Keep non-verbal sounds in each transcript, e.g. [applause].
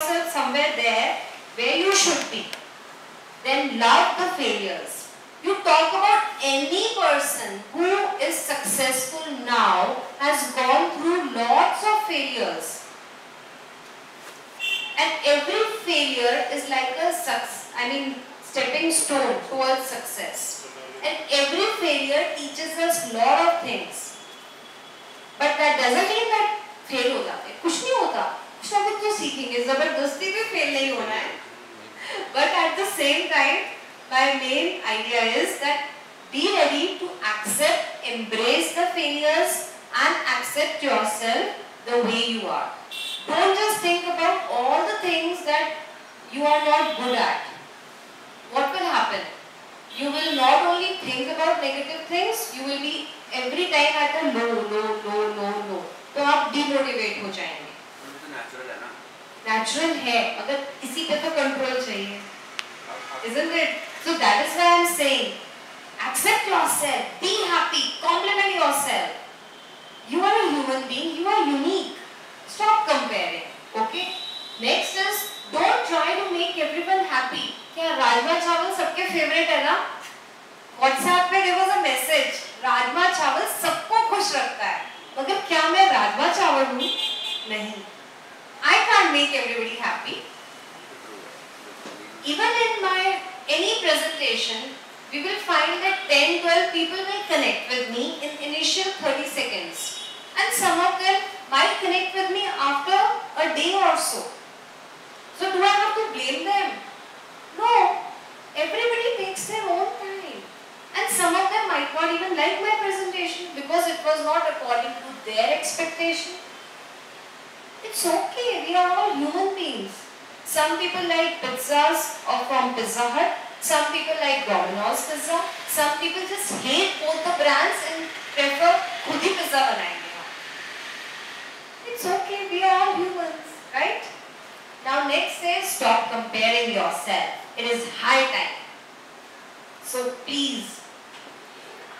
yourself somewhere there where you should be. Then love the failures. You talk about any person who is successful now has gone through lots of failures. And every failure is like a mean stepping stone towards success. And every failure teaches us lot of things. But that doesn't mean that fail ho jate. Kuch nahi hota. ना तो सीखेंगे ज़बरदस्ती भी fail नहीं होना है but at the same time my main idea is that be ready to accept embrace the failures and accept yourself the way you are don't just think about all the things that you are not good at what will happen you will not only think about negative things you will be every time at a low low low low low तो आप demotivate हो जाएँगे तो natural है ना natural है मगर इसी पे तो कंट्रोल चाहिए isn't it so that is why i'm saying accept yourself be happy compliment yourself you are a human being you are unique stop comparing okay next is don't try to make everyone happy rajma चावल सबके favourite है ना WhatsApp पे there was a message rajma चावल सबको खुश रखता है मगर क्या मैं राजमा चावल हूँ नहीं आई can't make everybody happy. Even in my any presentation we will find that 10 12 people will connect with me in initial 30 seconds. And some of them might connect with me after a day or so. So do i have to blame them? No. Everybody takes their own time. And some of them might not even like my presentation because it was not according to their expectation it's okay we are all human beings some people like pizzas or from Pizza Hut. Some people like Domino's pizza. Some people just hate both the brands and prefer खुद ही pizza बनाएंगे हम. It's okay, we are all humans, right? Now next is stop comparing yourself. It is high time. So please,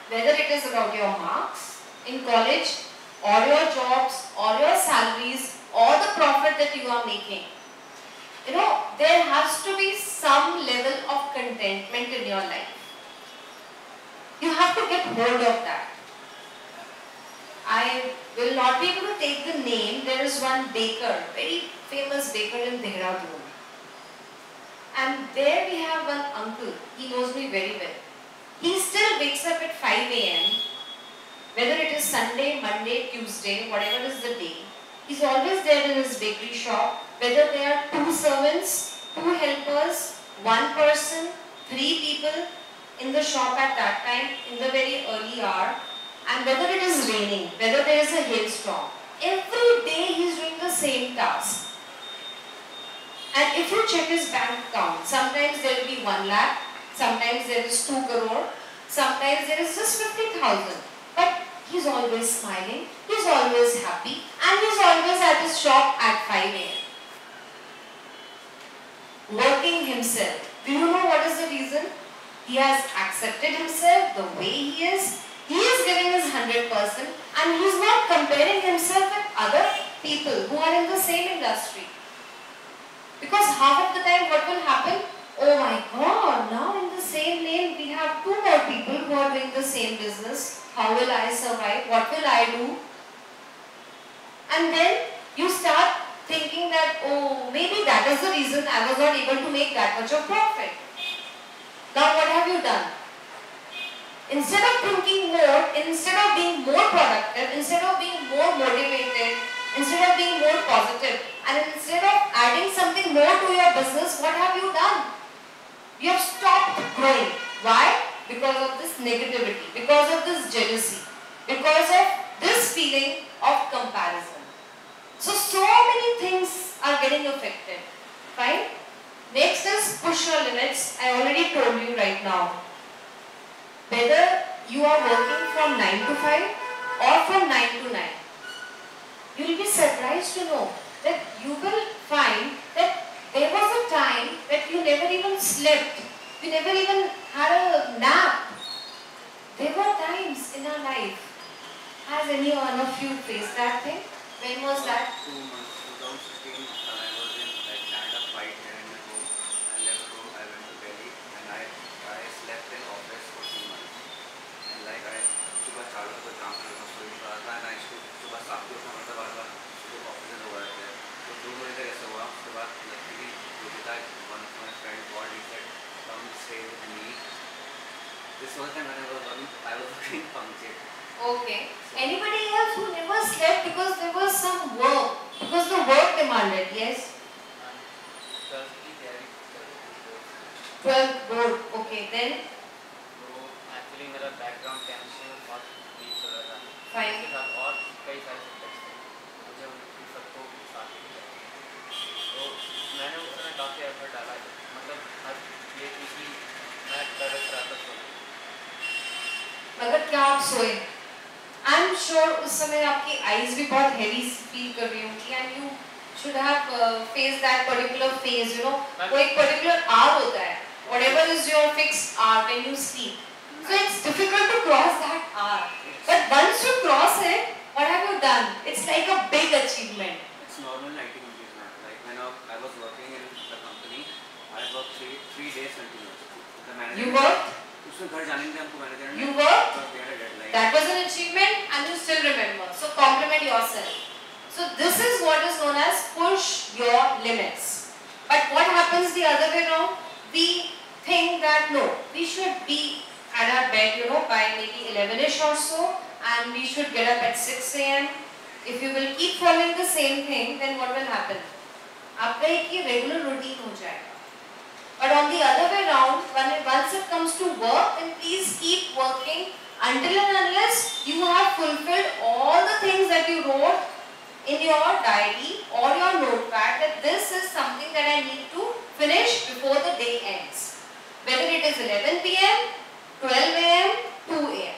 whether it is about your marks in college or your jobs or your salaries or the profit that you are making, you know, there has to be some level of contentment in your life. You have to get hold of that. I will not be able to take the name. There is one baker, very famous baker in Dehradun. And there we have one uncle. He knows me very well. He still wakes up at 5 a.m. Whether it is Sunday, Monday, Tuesday, whatever is the day. He's always there in his bakery shop whether there are two servants, two helpers, one person, three people in the shop at that time in the very early hour and whether it is raining, whether there is a hailstorm, every day he is doing the same task. And if you check his bank account, sometimes there will be 1 lakh, sometimes there is 2 crore, sometimes there is just 50,000. But he's always smiling, he's always happy and he's always at his shop at 5 a.m working himself. Do you know what is the reason? He has accepted himself the way he is. He is giving his 100% and he is not comparing himself with other people who are in the same industry. Because half of the time what will happen? Oh my god, now in the same lane we have two more people who are doing the same business. How will I survive? What will I do? And then you start thinking that, oh, maybe that is the reason I was not able to make that much of profit. Now what have you done? Instead of thinking more, instead of being more productive, instead of being more motivated, instead of being more positive, and instead of adding something more to your business, what have you done? You have stopped growing. Why? Because of this negativity, because of this jealousy, because of this feeling of comparison. So, so many things are getting affected. Fine? Next is push your limits. I already told you right now. Whether you are working from 9 to 5 or from 9 to 9, you will be surprised to know that you will find slept. We never even had a nap. There were times in our life. Has any one of you faced that thing? When was that? Two months, 2015. I was in like stand-up fight here in the home. I left home, I went to Delhi, and I I slept in office for two months. And like I सुबह चार बजे को काम करना शुरू and I सुबह सात बजे को मतलब बार बार सुबह ऑफिस में हो रहा था, तो दो महीने उसके बाद one Okay. Anybody else who never slept because there was some work, because the work demanded, yes? 12th board, okay, then? तो एक्चुअली मेरा बैकग्राउंड कैंसिल और बीच हो काफ़ी एफर्ट डाला है मतलब हर ये थी कि मैं तरस रहा था सोना मगर क्या आप सोए आई एम श्योर उस समय आपकी आईज भी बहुत हैवी फील कर रही होंगी and you should have face that particular phase you know वो एक पर्टिकुलर आवर होता है whatever is your fixed hour when you sleep so it's difficult to cross that hour but once you cross it what have you done it's like a big achievement It's normal 90 rupees. Like when I was working I worked three three days continuous. The manager. you worked उसमें घर जाने के लिए हमको manager ने You worked? because we had a deadline. That was an achievement and you still remember. So compliment yourself. So this is what is known as push your limits. But what happens the other way around? We think that no, we should be at our bed, you know, by maybe 11ish or so and we should get up at 6 a.m. If you will keep following the same thing, then what will happen? आपका एक ये regular routine हो जाएगा. But on the other way around, when it, once it comes to work, then please keep working until and unless you have fulfilled all the things that you wrote in your diary or your notepad that this is something that I need to finish before the day ends. Whether it is 11 pm, 12 am, 2 am.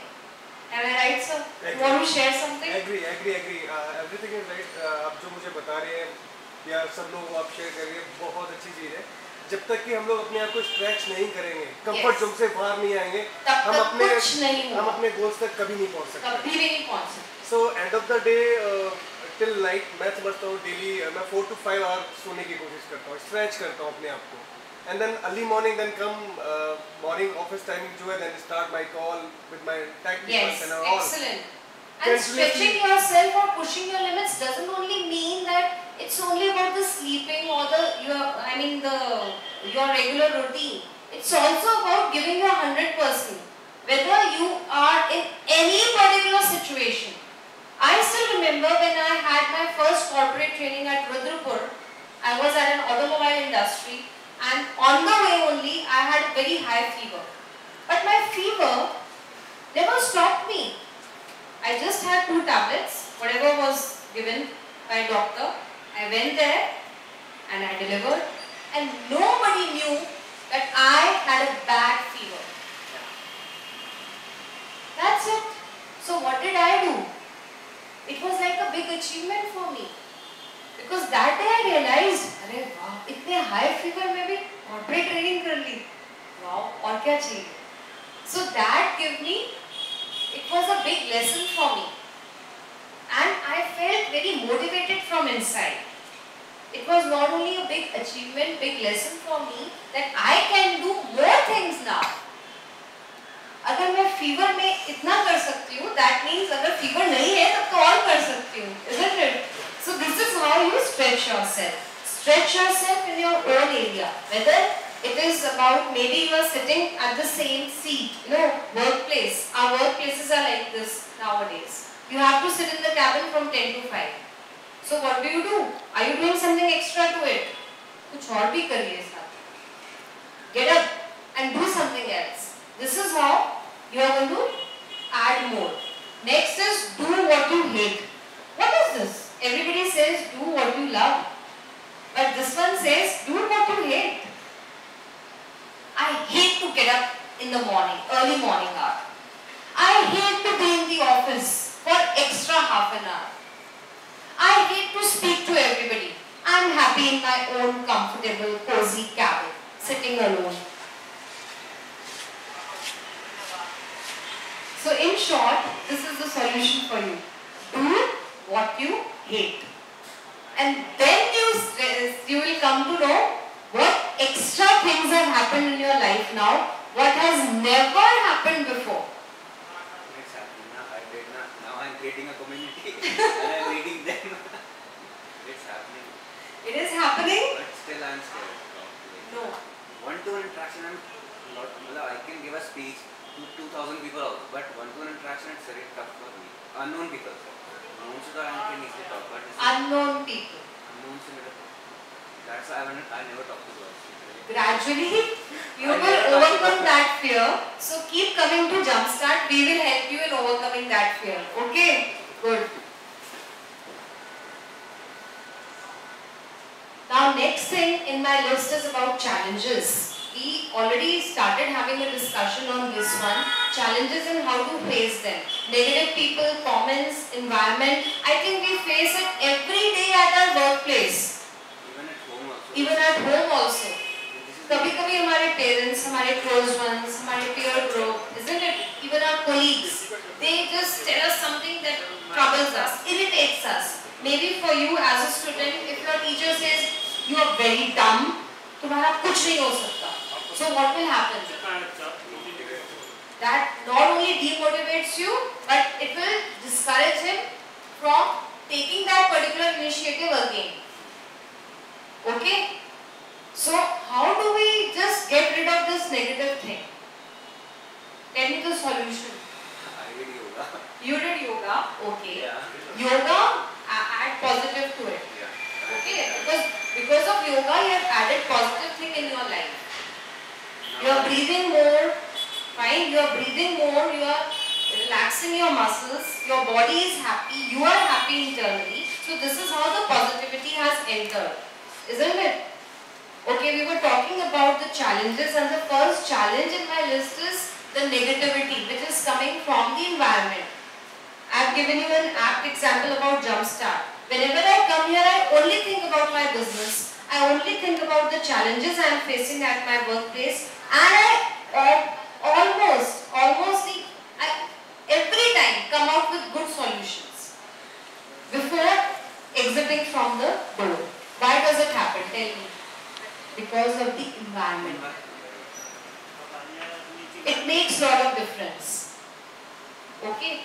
Am I right, sir? You want to share something? Agree agree agree everything is right आप जो मुझे बता रहे हैं या सब लोग आप शेयर कर रहे हैं बहुत अच्छी चीज़ है जब तक कि हम लोग अपने आप को स्ट्रेच नहीं करेंगे कंफर्ट Yes. जोन से बाहर नहीं आएँगे हम अपने हम अपने गोल्स तक कभी नहीं पहुँच सकते। कभी भी नहीं पहुँच सकते। So end of the day till night मैं समझता हूँ डेली मैं फोर टू फाइव आवर सोने की कोशिश करता हूँ स्ट्रेच करता हूँ अपने आप को। And then early morning then come morning office timing जो है then start my call with my and all. excellent. And Continuously- stretching yourself or pushing your limits doesn't only mean that it's only about the sleeping or the your I mean the your regular routine. It's also about giving your hundred percent, whether you are in any particular situation. I still remember when I had my first corporate training at Rudrapur. I was at an automobile industry, and on the way only I had very high fever. But my fever never stopped me. I just had two tablets, whatever was given by doctor. I went there and I delivered and nobody knew that I had a bad fever. That's it. So what did I do? It was like a big achievement for me. Because that day I realized, अरे वाह इतने high fever में भी corporate training कर ली. Wow, और क्या चाहिए? So that gave me it was a big lesson for me. And I felt very motivated from inside. It was not only a big achievement, big lesson for me that I can do more things now. अगर मैं fever में इतना कर सकती हूँ that means अगर fever नहीं है तब तो और कर सकती हूँ isn't it? So this is how you stretch yourself. Stretch yourself in your own area. Whether it is about maybe you are sitting at the same seat, you know, workplace. Our workplaces are like this nowadays. You have to sit in the cabin from 10 to 5. So what do you do? Are you doing something extra to it? कुछ और भी करिए साथ. Get up and do something else. This is how you are going to add more. Next is do what you hate. What is this? Everybody says do what you love. But this one says do what you hate. I hate to get up in the morning, early morning hour. I hate to be in the office for extra half an hour. I hate to speak to everybody. I'm happy in my own comfortable, cozy cabin, sitting alone. So in short, this is the solution for you. Do what you hate. And then you, you will come to know what extra things have happened in your life now, what has never happened before. It's happening now. I did not. Now I'm creating a community [laughs] and I'm leading them. it's happening, it is happening. But still I am scared. No. One-to-one interaction, i I can give a speech to 2,000 people also, but one-to-one interaction, it's very tough for me. Unknown people. Unknown people. I can Unknown people. Unknown to That's why I, I never talk to them. Gradually, [laughs] you I will overcome that fear. So keep coming to Jumpstart. We will help you in overcoming that fear. Okay? Good. thing in my list is about challenges. We already started having a discussion on this one. Challenges and how to face them. Negative people, comments, environment. I think we face it every day at our workplace. Even at home also. Even at home also. This is कभी कभी हमारे parents हमारे close ones नहीं हो सकता so what will happen that not only demotivates you but it will discourage him from taking that particular initiative again okay so how do we just get rid of this negative thing? Tell me the solution. I did yoga. You did yoga, okay. Yeah. Yoga, a- add positive to it. Yeah. Okay, because because of yoga you have added positive thing in your life. You are breathing more, fine. You are breathing more. You are relaxing your muscles. Your body is happy. You are happy internally. So this is how the positivity has entered, isn't it? Okay, we were talking about the challenges, and the first challenge in my list is the negativity, which is coming from the environment. I've given you an apt example about Jumpstart. Whenever I come here, I only think about my business. I only think about the challenges I am facing at my workplace, and I uh, almost, almost, I, every time come out with good solutions before exiting from the door. Why does it happen? Tell me. Because of the environment. It makes a lot of difference. Okay.